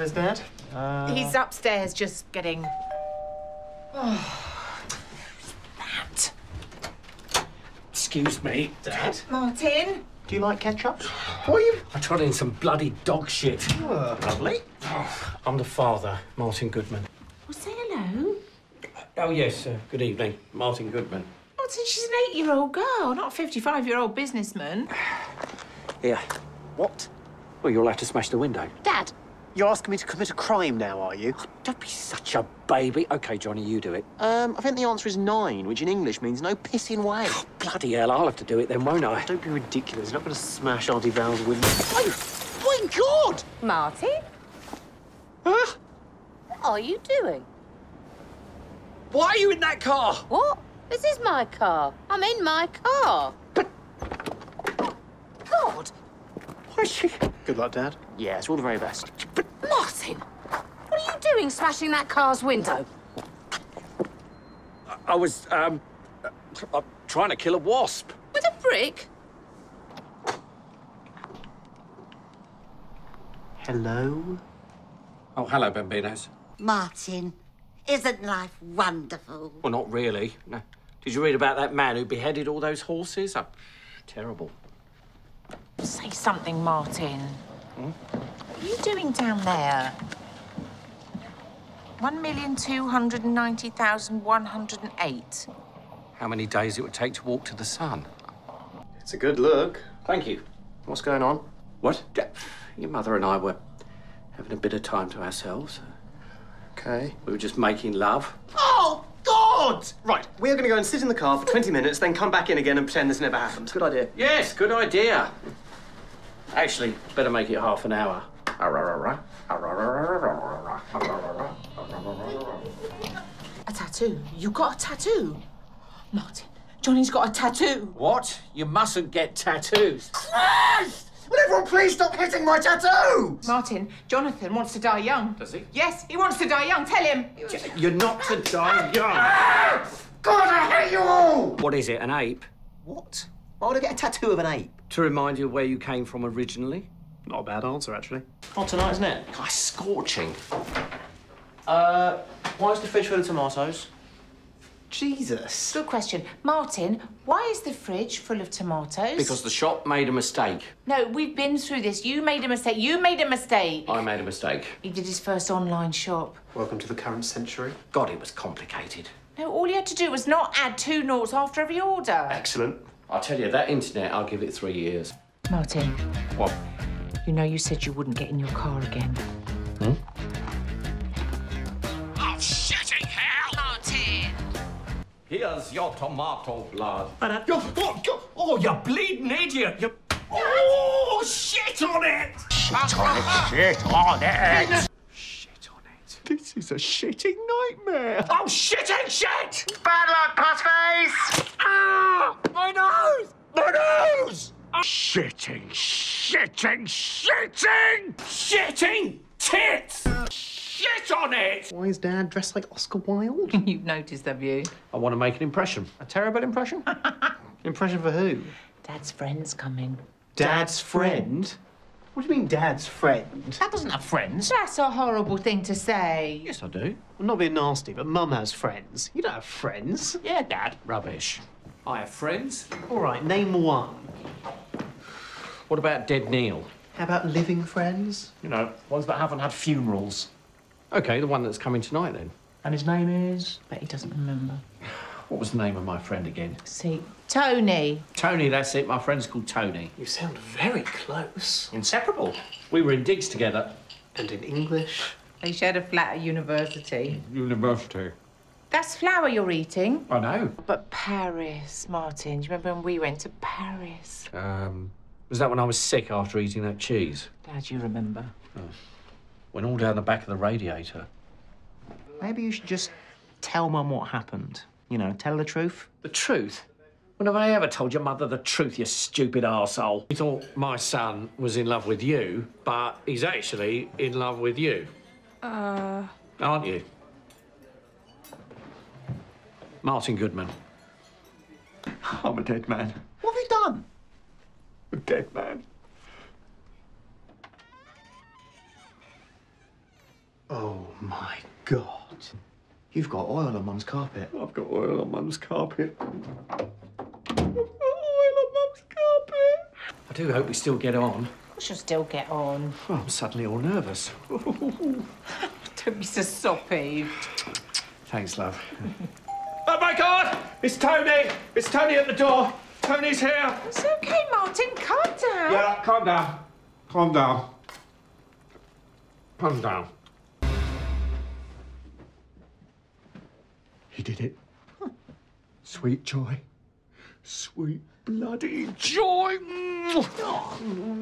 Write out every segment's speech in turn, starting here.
Where's Dad? Uh... He's upstairs just getting. Oh, that. Excuse me, Dad. Martin? Do you like ketchup? What are you? I tried in some bloody dog shit. Oh, lovely. Oh, I'm the father, Martin Goodman. Well, say hello. Oh, yes, uh, good evening. Martin Goodman. Martin, she's an eight year old girl, not a 55 year old businessman. Here. What? Well, you'll have to smash the window. Dad, you're asking me to commit a crime now, are you? Oh, don't be such a baby. OK, Jonny, you do it. Um, I think the answer is nine, which in English means no pissing way. Oh, bloody hell, I'll have to do it then, won't I? Don't be ridiculous. You're not going to smash Auntie Val's window. Oh, my God! Marty? Huh? What are you doing? Why are you in that car? What? This is my car. I'm in my car. But... God! Why is she... Good luck, Dad. Yes, it's all the very best. But... Martin! What are you doing smashing that car's window? I, I was, um... Uh, trying to kill a wasp. With a brick? Hello? Oh, hello, Bambinos. Martin, isn't life wonderful? Well, not really. No. Did you read about that man who beheaded all those horses? Oh, terrible. Say something, Martin. Hmm? What are you doing down there? One million two hundred and ninety thousand one hundred and eight. How many days it would take to walk to the sun? It's a good look. Thank you. What's going on? What? Your mother and I were having a bit of time to ourselves. Okay. We were just making love. Oh, God! Right, we're going to go and sit in the car for 20 minutes, then come back in again and pretend this never happened. Good idea. Yes, good idea. Actually, better make it half an hour. A tattoo? You got a tattoo? Martin, Jonny's got a tattoo. What? You mustn't get tattoos. Christ! Will everyone please stop hitting my tattoo? Martin, Jonathan wants to die young. Does he? Yes, he wants to die young. Tell him. You're not to die young. God, I hate you all! What is it, an ape? What? Why would I get a tattoo of an ape? To remind you of where you came from originally? Not a bad answer, actually. Hot tonight, isn't it? God, scorching. Uh, why is the fridge full of tomatoes? Jesus. Good question. Martin, why is the fridge full of tomatoes? Because the shop made a mistake. No, we've been through this. You made a mistake. You made a mistake. I made a mistake. He did his first online shop. Welcome to the current century. God, it was complicated. No, all you had to do was not add two noughts after every order. Excellent. I'll tell you, that internet, I'll give it three years. Martin, What? you know you said you wouldn't get in your car again. Hmm? Oh, shitting hell! Martin! Here's your tomato blood. uh, You, oh, you, oh, you bleeding idiot! You, oh, shit on it! Shit on it! Shit on it! Shit on it. This is a shitting nightmare. Oh, shitting shit! Bad luck, pussface! Ah! My nose! My nose! Shitting, shitting, shitting! Shitting tits! Shit on it! Why is Dad dressed like Oscar Wilde? You've noticed, have you? I want to make an impression. a terrible impression? impression for who? Dad's friend's coming. Dad's friend? What do you mean, Dad's friend? That doesn't have friends. That's a horrible thing to say. Yes, I do. I'm not being nasty, but Mum has friends. You don't have friends. Yeah, Dad. Rubbish. I have friends. All right, name one. What about Dead Neil? How about living friends? You know, ones that haven't had funerals. Okay, the one that's coming tonight then. And his name is? Bet he doesn't remember. What was the name of my friend again? See, Tony. Tony, that's it. My friend's called Tony. You sound very close. Inseparable. We were in digs together. And in English? They shared a flat at university. University. That's flour you're eating. I know. But Paris, Martin. Do you remember when we went to Paris? Um, was that when I was sick after eating that cheese? Dad, you remember? Went all down the back of the radiator. Maybe you should just tell Mum what happened. You know, tell the truth. The truth? When have I ever told your mother the truth, you stupid arsehole? You thought my son was in love with you, but he's actually in love with you. Uh. Aren't you? Martin Goodman. I'm a dead man. What have you done? A dead man. Oh my god. You've got oil on Mum's carpet. I've got oil on Mum's carpet. Oil on Mum's carpet. I do hope we still get on. We shall still get on. Oh, I'm suddenly all nervous. Don't be so soppy. Thanks, love. oh my God! It's Tony! It's Tony at the door. Tony's here. It's okay, Martin. Calm down. Yeah, calm down. Calm down. Calm down. He did it. Sweet joy. Sweet bloody joy.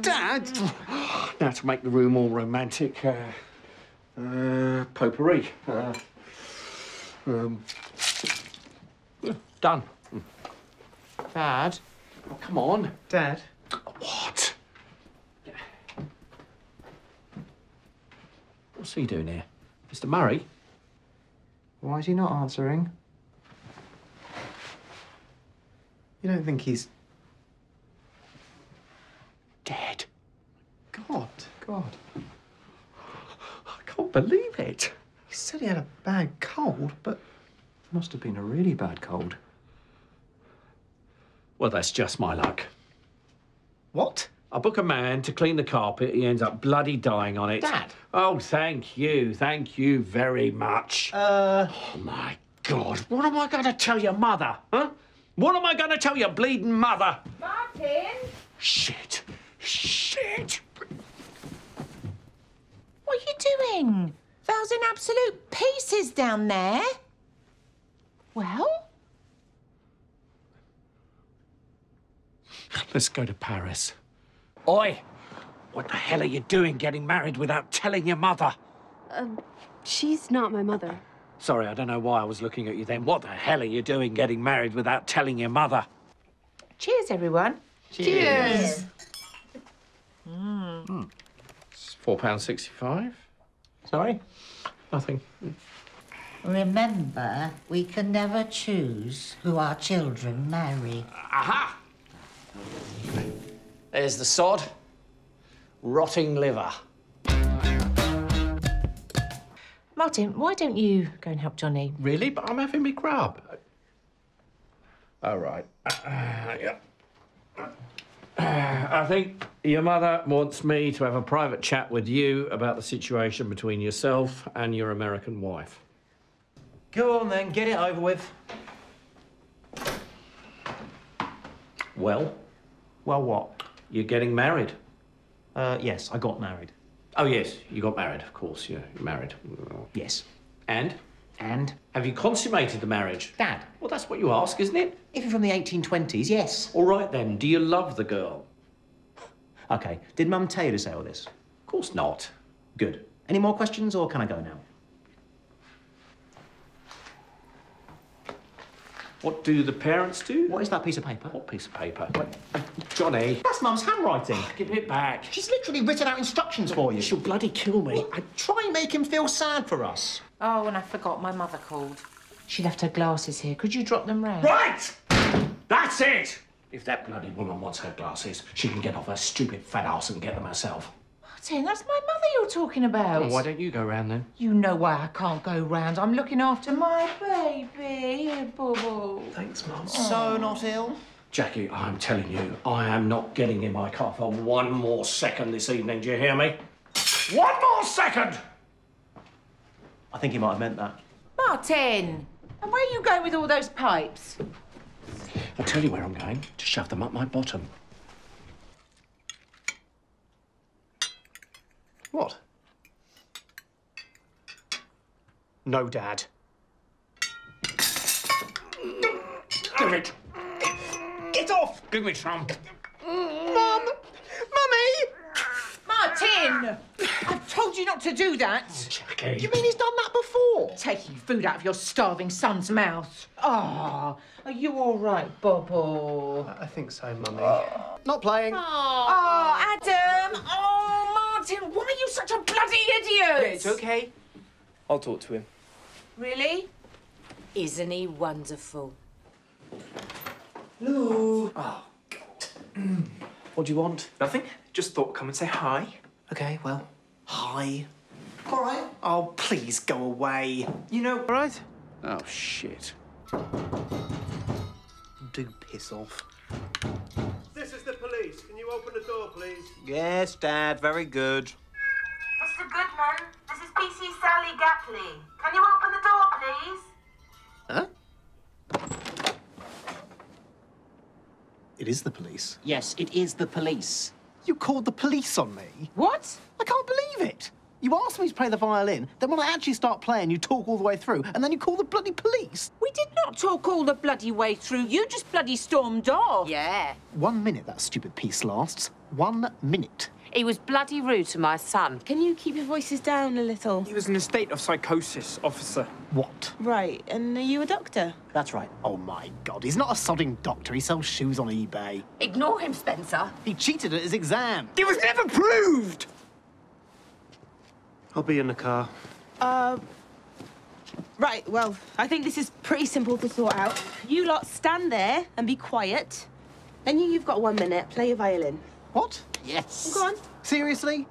Dad! Now to make the room all romantic, uh, uh, potpourri. Uh, um, done. Dad. Oh, come on. Dad, What? What's he doing here? Mr. Murray? Why is he not answering? You don't think he's Dead. God? God. I can't believe it. He said he had a bad cold, but must have been a really bad cold. Well, that's just my luck. What? I book a man to clean the carpet, he ends up bloody dying on it. Dad. Oh, thank you. Thank you very much. Uh, Oh, my God. What am I going to tell your mother, huh? What am I going to tell your bleeding mother? Martin. Shit. Shit. What are you doing? Val's in absolute pieces down there. Well, Let's go to Paris. Oi! What the hell are you doing getting married without telling your mother? Um, she's not my mother. Sorry, I don't know why I was looking at you then. What the hell are you doing getting married without telling your mother? cheers, everyone. Cheers. Hmm. It's four pounds sixty-five. sorry? Nothing. Remember, we can never choose who our children marry. Aha! There's the sod. Rotting liver. Martin, why don't you go and help Jonny? Really? But I'm having me grub. All right. Uh, yeah. Uh, I think your mother wants me to have a private chat with you about the situation between yourself and your American wife. Go on then, get it over with. Well, Well, what? You're getting married. Uh, yes, I got married. Oh, yes, you got married, of course. Yeah, you're married. Yes. And? And? Have you consummated the marriage? Dad, Well, that's what you ask, isn't it? if you're from the 1820s, yes. All right then. Do you love the girl? Okay, did Mum tell you to say all this? Of course not. Good. Any more questions, or can I go now? What do the parents do? What is that piece of paper? What piece of paper? Jonny, That's Mum's handwriting. Ah, give it back. She's literally written out instructions for you. She'll bloody kill me. I try and make him feel sad for us. Oh, and I forgot my mother called. She left her glasses here. Could you drop them round? Right! That's it! If that bloody woman wants her glasses, she can get off her stupid fat ass and get them herself. Martin, that's my mother you're talking about. Well, why don't you go round then? You know why I can't go round. I'm looking after my baby. Bubble. Thanks, Mum. Oh. So not ill? Jackie, I'm telling you, I am not getting in my car for one more second this evening. Do you hear me? One more second! I think he might have meant that. Martin! And where are you going with all those pipes? I'll tell you where I'm going. To shove them up my bottom. What? No, Dad. Give it! Get off! Give me some. Mum! Mummy! Martin! I've told you not to do that. Jackie. You mean he's done that before? Taking food out of your starving son's mouth. Ah, are you all right, Bubble? I think so, Mummy. Not playing. Oh, Adam! Oh, Martin, why are you such a bloody idiot? It's okay. I'll talk to him. Really? Isn't he wonderful? Oh, what do you want? Nothing. Just thought come and say hi. Okay, well, hi. All right. Oh, please go away. You know. All right. Oh, shit. Do piss off. This is the police. Can you open the door, please? Yes, Dad. Very good. Mr. Goodman, this is PC Sally Gatley. Can you open the door, please? Huh? It is the police. Yes, it is the police. You called the police on me. What? I can't believe it. You asked me to play the violin, then when I actually start playing, you talk all the way through, and then you call the bloody police. We did not talk all the bloody way through. You just bloody stormed off. Yeah. One minute that stupid piece lasts. One minute. He was bloody rude to my son. Can you keep your voices down a little? He was in a state of psychosis, officer. What? Right, and are you a doctor? That's right. Oh my god, he's not a sodding doctor. He sells shoes on eBay. Ignore him, Spencer. He cheated at his exam. It was never proved! I'll be in the car. Uh, right, well, I think this is pretty simple to sort out. You lot stand there and be quiet. Then you, you've got one minute. Play your violin. What? Yes. Go on. Seriously?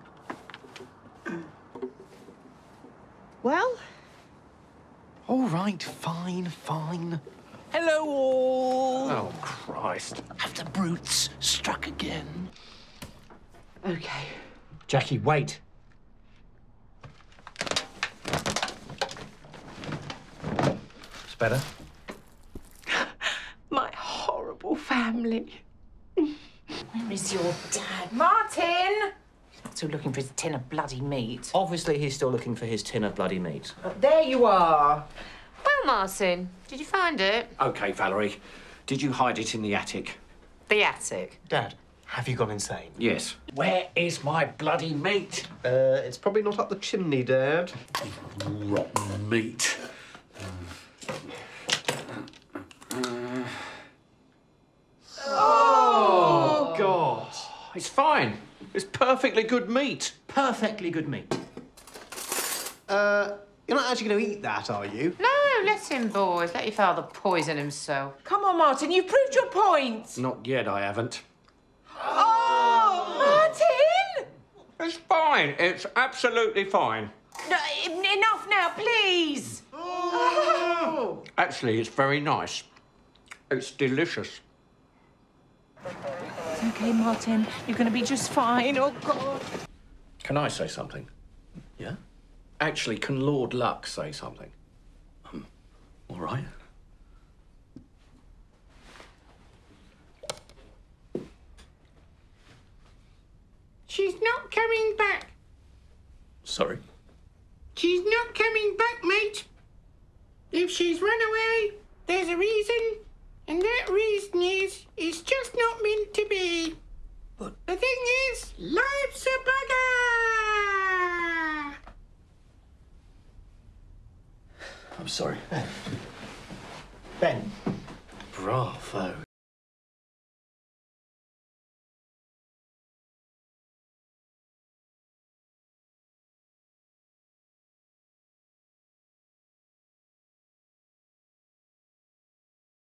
Well, All right, fine, fine. Hello, all! Oh, Christ. Have the brutes struck again? Okay. Jackie, wait. Better. My horrible family. Where is your dad? Martin! He's Still looking for his tin of bloody meat. Obviously, he's still looking for his tin of bloody meat. There you are. Well, Martin, did you find it? OK, Valerie. Did you hide it in the attic? The attic. Dad, have you gone insane? Yes. Where is my bloody meat? Uh, it's probably not up the chimney, Dad. Rotten meat. Oh, God. It's fine. It's perfectly good meat. Perfectly good meat. Uh, you're not actually going to eat that, are you? No, let him, boys. Let your father poison himself. Come on, Martin. You've proved your point. Not yet, I haven't. Oh, Martin! It's fine. It's absolutely fine. No, enough now, please. Actually, it's very nice. It's delicious. It's okay, Martin. You're going to be just fine. Oh, God. Can I say something? Yeah? Actually, can Lord Luck say something? Um, all right. She's not coming back. Sorry. She's not coming back, mate. If she's run away, there's a reason, and that reason is it's just not meant to be. But the thing is, life's a bugger. I'm sorry. Ben. Bravo.